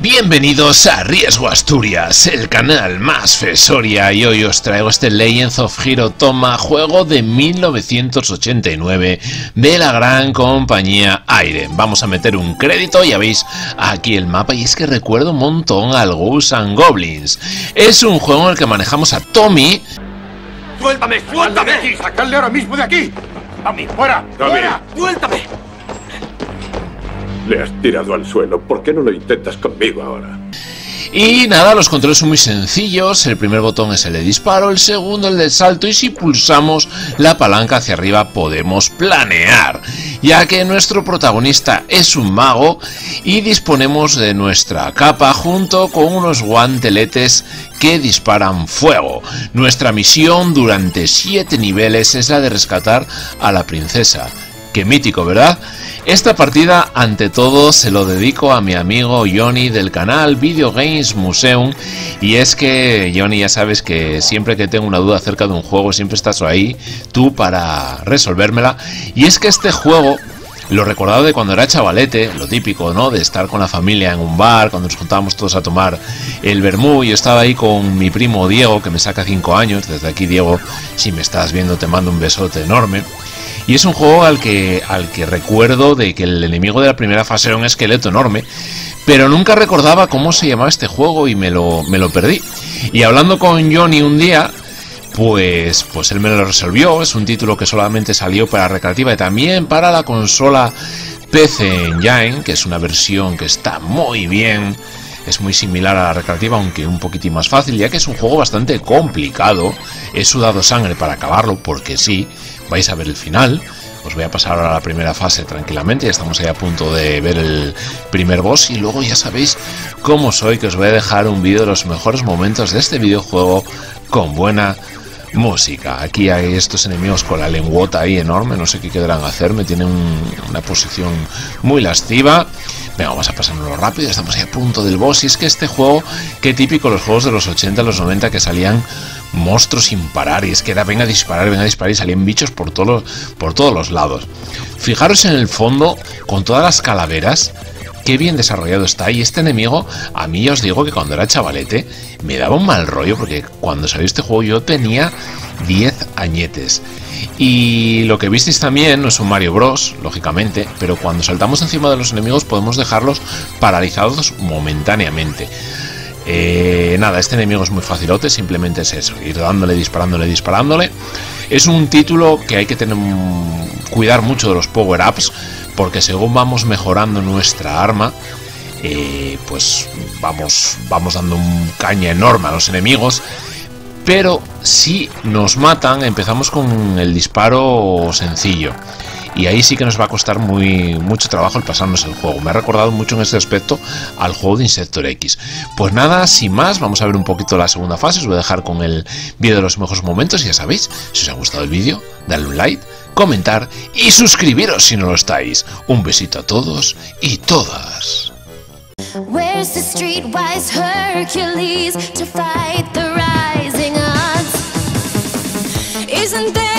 Bienvenidos a Riesgo Asturias, el canal más fesoria y hoy os traigo este Legends of Hero Toma, juego de 1989 de la gran compañía Aire. Vamos a meter un crédito, ya veis aquí el mapa y es que recuerdo un montón al Ghosts and Goblins. Es un juego en el que manejamos a Tommy. ¡Suéltame, suéltame! ¡Sacadle ahora mismo de aquí! ¡Tommy, fuera! ¡Fuera! ¡Suéltame! Le has tirado al suelo. ¿Por qué no lo intentas conmigo ahora? Y nada, los controles son muy sencillos. El primer botón es el de disparo, el segundo el del salto y si pulsamos la palanca hacia arriba podemos planear, ya que nuestro protagonista es un mago y disponemos de nuestra capa junto con unos guanteletes que disparan fuego. Nuestra misión durante 7 niveles es la de rescatar a la princesa. Qué mítico, ¿verdad? Esta partida, ante todo, se lo dedico a mi amigo Johnny del canal Video Games Museum. Y es que, Johnny, ya sabes que siempre que tengo una duda acerca de un juego, siempre estás ahí, tú para resolvérmela. Y es que este juego lo recordado de cuando era chavalete, lo típico, ¿no? De estar con la familia en un bar, cuando nos juntábamos todos a tomar el vermú. Yo estaba ahí con mi primo Diego, que me saca 5 años. Desde aquí, Diego, si me estás viendo, te mando un besote enorme. Y es un juego al que, al que recuerdo de que el enemigo de la primera fase era un esqueleto enorme, pero nunca recordaba cómo se llamaba este juego y me lo, me lo perdí. Y hablando con Johnny un día, pues, pues él me lo resolvió. Es un título que solamente salió para recreativa y también para la consola PC Engine, que es una versión que está muy bien. Es muy similar a la recreativa, aunque un poquitín más fácil, ya que es un juego bastante complicado. He sudado sangre para acabarlo, porque sí, vais a ver el final. Os voy a pasar ahora a la primera fase tranquilamente, ya estamos ahí a punto de ver el primer boss y luego ya sabéis cómo soy, que os voy a dejar un vídeo de los mejores momentos de este videojuego con buena música. Aquí hay estos enemigos con la lengüota ahí enorme, no sé qué querrán hacer, me tienen una posición muy lasciva. Venga, vamos a pasárnoslo rápido, estamos ahí a punto del boss. Y es que este juego, qué típico los juegos de los 80, los 90 que salían monstruos sin parar. Y es que era venga a disparar, venga a disparar y salían bichos por, todo, por todos los lados. Fijaros en el fondo, con todas las calaveras, qué bien desarrollado está. Y este enemigo, a mí ya os digo que cuando era chavalete, me daba un mal rollo, porque cuando salió este juego yo tenía 10 añetes. Y lo que visteis también no es un Mario Bros, lógicamente, pero cuando saltamos encima de los enemigos podemos dejarlos paralizados momentáneamente. Eh, nada, este enemigo es muy facilote, simplemente es eso, ir dándole, disparándole, disparándole. Es un título que hay que tener cuidar mucho de los power-ups, porque según vamos mejorando nuestra arma, eh, pues vamos, vamos dando un caña enorme a los enemigos. Pero si nos matan, empezamos con el disparo sencillo y ahí sí que nos va a costar muy, mucho trabajo el pasarnos el juego. Me ha recordado mucho en este aspecto al juego de Insector X. Pues nada, sin más, vamos a ver un poquito la segunda fase. Os voy a dejar con el vídeo de los mejores momentos. Ya sabéis, si os ha gustado el vídeo, dadle un like, comentar y suscribiros si no lo estáis. Un besito a todos y todas. Where's? Isn't there